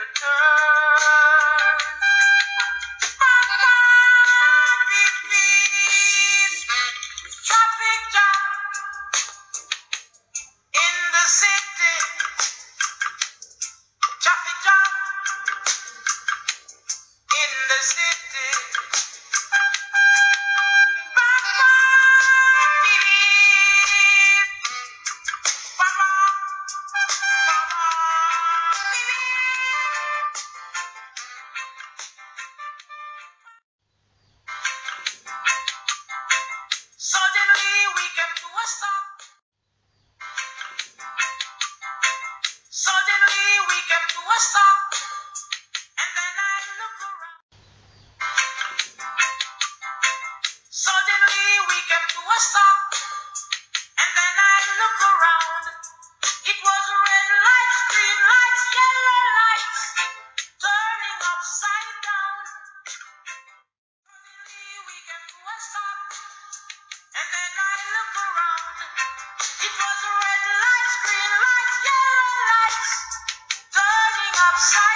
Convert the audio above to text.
where Turning